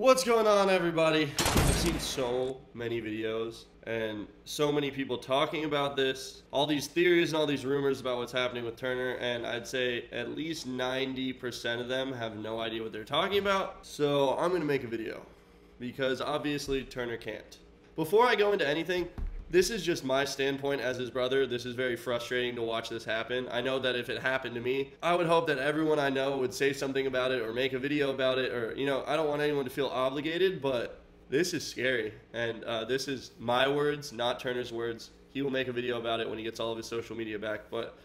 What's going on, everybody? I've seen so many videos and so many people talking about this, all these theories and all these rumors about what's happening with Turner, and I'd say at least 90% of them have no idea what they're talking about. So I'm gonna make a video because obviously Turner can't. Before I go into anything, this is just my standpoint as his brother. This is very frustrating to watch this happen. I know that if it happened to me, I would hope that everyone I know would say something about it or make a video about it or, you know, I don't want anyone to feel obligated, but this is scary. And uh, this is my words, not Turner's words. He will make a video about it when he gets all of his social media back. But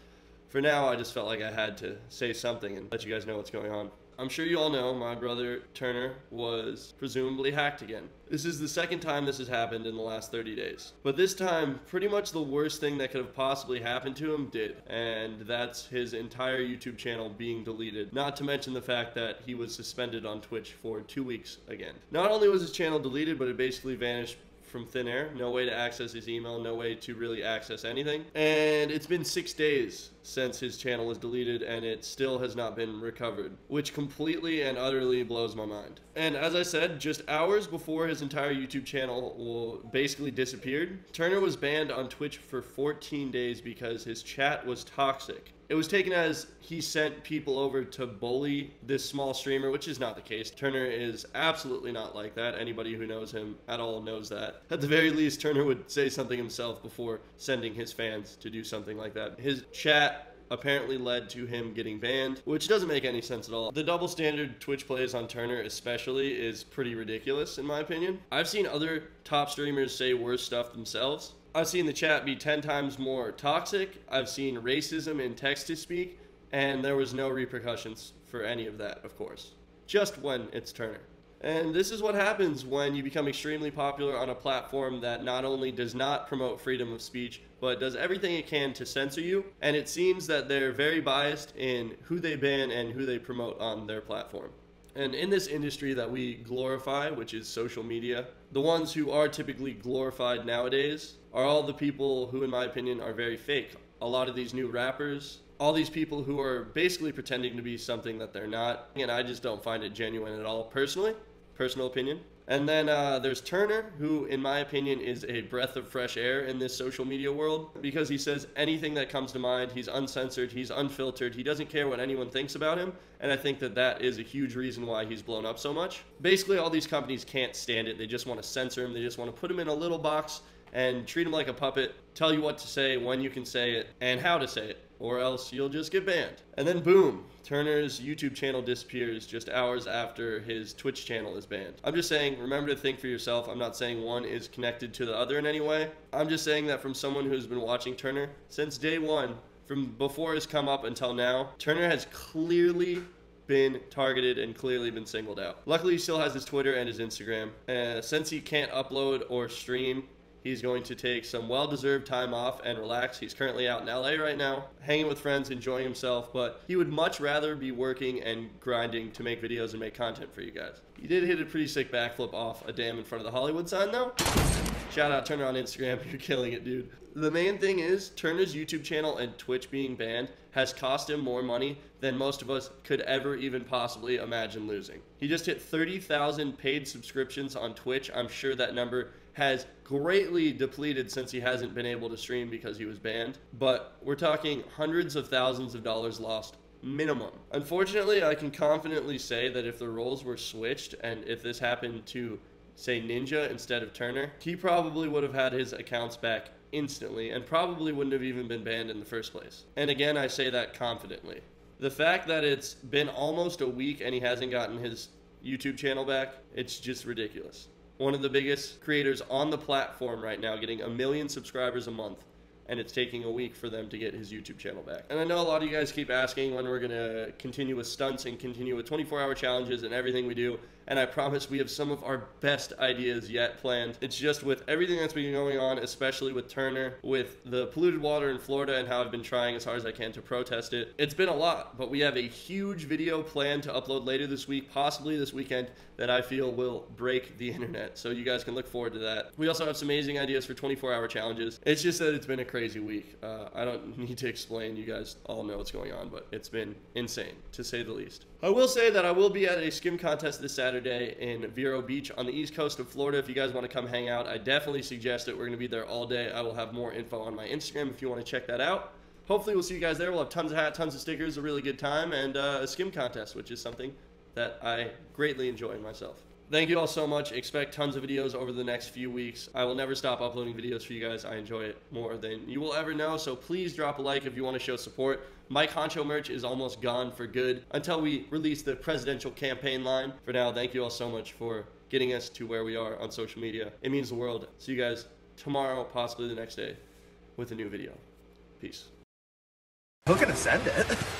for now, I just felt like I had to say something and let you guys know what's going on. I'm sure you all know my brother Turner was presumably hacked again. This is the second time this has happened in the last 30 days. But this time, pretty much the worst thing that could have possibly happened to him did. And that's his entire YouTube channel being deleted. Not to mention the fact that he was suspended on Twitch for two weeks again. Not only was his channel deleted, but it basically vanished from thin air. No way to access his email, no way to really access anything. And it's been six days since his channel was deleted and it still has not been recovered, which completely and utterly blows my mind. And as I said, just hours before his entire YouTube channel basically disappeared, Turner was banned on Twitch for 14 days because his chat was toxic. It was taken as he sent people over to bully this small streamer, which is not the case. Turner is absolutely not like that. Anybody who knows him at all knows that. At the very least, Turner would say something himself before sending his fans to do something like that. His chat apparently led to him getting banned, which doesn't make any sense at all. The double standard Twitch plays on Turner, especially, is pretty ridiculous in my opinion. I've seen other top streamers say worse stuff themselves. I've seen the chat be 10 times more toxic. I've seen racism in text to speak, and there was no repercussions for any of that, of course. Just when it's Turner. And this is what happens when you become extremely popular on a platform that not only does not promote freedom of speech, but does everything it can to censor you. And it seems that they're very biased in who they ban and who they promote on their platform. And in this industry that we glorify, which is social media, the ones who are typically glorified nowadays are all the people who, in my opinion, are very fake. A lot of these new rappers, all these people who are basically pretending to be something that they're not. And I just don't find it genuine at all, personally. Personal opinion. And then uh, there's Turner, who, in my opinion, is a breath of fresh air in this social media world because he says anything that comes to mind. He's uncensored, he's unfiltered, he doesn't care what anyone thinks about him. And I think that that is a huge reason why he's blown up so much. Basically, all these companies can't stand it. They just want to censor him, they just want to put him in a little box and treat him like a puppet, tell you what to say, when you can say it, and how to say it, or else you'll just get banned. And then boom, Turner's YouTube channel disappears just hours after his Twitch channel is banned. I'm just saying, remember to think for yourself. I'm not saying one is connected to the other in any way. I'm just saying that from someone who's been watching Turner since day one, from before his come up until now, Turner has clearly been targeted and clearly been singled out. Luckily, he still has his Twitter and his Instagram. Uh, since he can't upload or stream He's going to take some well deserved time off and relax. He's currently out in LA right now, hanging with friends, enjoying himself, but he would much rather be working and grinding to make videos and make content for you guys. He did hit a pretty sick backflip off a dam in front of the Hollywood sign, though. Shout out Turner on Instagram. You're killing it, dude. The main thing is Turner's YouTube channel and Twitch being banned has cost him more money than most of us could ever even possibly imagine losing. He just hit 30,000 paid subscriptions on Twitch. I'm sure that number has greatly depleted since he hasn't been able to stream because he was banned. But we're talking hundreds of thousands of dollars lost minimum. Unfortunately, I can confidently say that if the roles were switched and if this happened to say Ninja instead of Turner, he probably would have had his accounts back instantly and probably wouldn't have even been banned in the first place. And again, I say that confidently. The fact that it's been almost a week and he hasn't gotten his YouTube channel back, it's just ridiculous one of the biggest creators on the platform right now, getting a million subscribers a month. And it's taking a week for them to get his YouTube channel back. And I know a lot of you guys keep asking when we're to continue with stunts and continue with 24 hour challenges and everything we do and I promise we have some of our best ideas yet planned. It's just with everything that's been going on, especially with Turner, with the polluted water in Florida and how I've been trying as hard as I can to protest it. It's been a lot, but we have a huge video planned to upload later this week, possibly this weekend, that I feel will break the internet. So you guys can look forward to that. We also have some amazing ideas for 24 hour challenges. It's just that it's been a crazy week. Uh, I don't need to explain. You guys all know what's going on, but it's been insane to say the least. I will say that I will be at a skim contest this Saturday in Vero Beach on the east coast of Florida. If you guys want to come hang out, I definitely suggest it. We're going to be there all day. I will have more info on my Instagram if you want to check that out. Hopefully, we'll see you guys there. We'll have tons of hats, tons of stickers, a really good time, and uh, a skim contest, which is something that I greatly enjoy myself. Thank you all so much. Expect tons of videos over the next few weeks. I will never stop uploading videos for you guys. I enjoy it more than you will ever know. So please drop a like if you want to show support. Mike Honcho merch is almost gone for good until we release the presidential campaign line. For now, thank you all so much for getting us to where we are on social media. It means the world. See you guys tomorrow, possibly the next day, with a new video. Peace. Who's gonna send it?